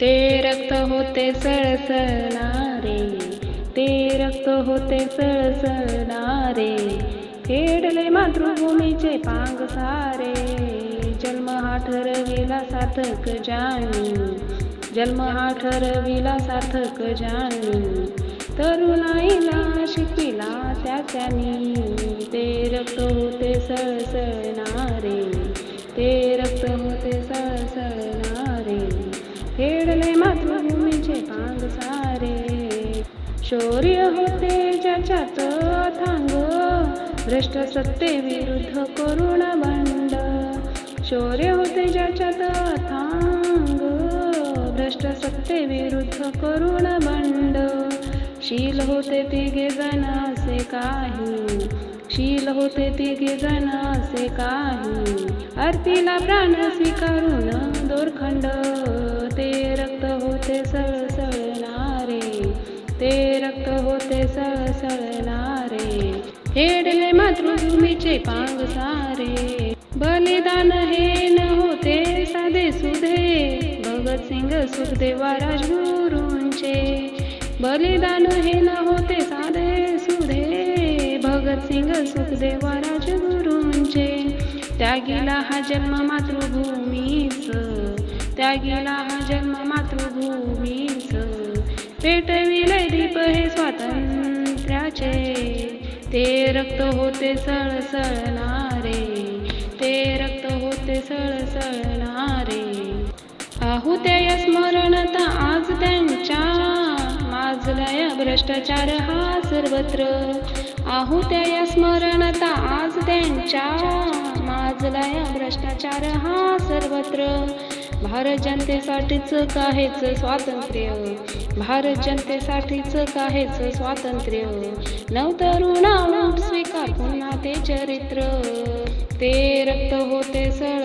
ते रक्त होते सळसळणारे ते रक्त होते सळसळणारे फेडले मातृभूमीचे पांग सारे. जन्म हा ठरविला सार्थक जाणी जन्म हा ठरविला सार्थक जाणी तरुणाईला शिकविला त्याच्यानी. ते रक्त होते सळसळणारे शौर्य होते ज्याच्यात अथांग. भ्रष्ट सत्ते विरुद्ध करुण बंड. शौर्य होते ज्याच्यात अथांग. भ्रष्ट सत्ते विरुद्ध करुण बंड. शील होते तिघे जण असे काही. शील होते तिघे जण असे काही. आरतीला प्राण स्वीकारून दोरखंड. सळसळणारे हेडले मातृभूमीचे पांग सारे. बलिदान हे न होते साधे सुधे. भगतसिंग सुखदेवा राजगुरूंचे. बलिदान हे न होते साधे सुधे. भगतसिंग सुखदेवा राजगुरूंचे. त्यागीला हा जन्म मातृभूमीच. त्यागीला हा जन्म मातृभूमीच. पेटविले दीप हे स्वातंत्र्य. रक्ताचे ते रक्त होते सळसळणारे. ते रक्त होते सळसळणारे. आहुत्या स्मरणता आज त्यांच्या. माजलाय भ्रष्टाचार हा सर्वत्र. आहुत्या स्मरणता आज त्यांच्या. माजलाय भ्रष्टाचार हा सर्वत्र. भारत जनतेसाठीच काहीच स्वातंत्र्य? भारत जनतेसाठीच काहीच स्वातंत्र्य? नवतरुणा स्वीकार पुन्हा ते चरित्र. ते रक्त होते सळसळना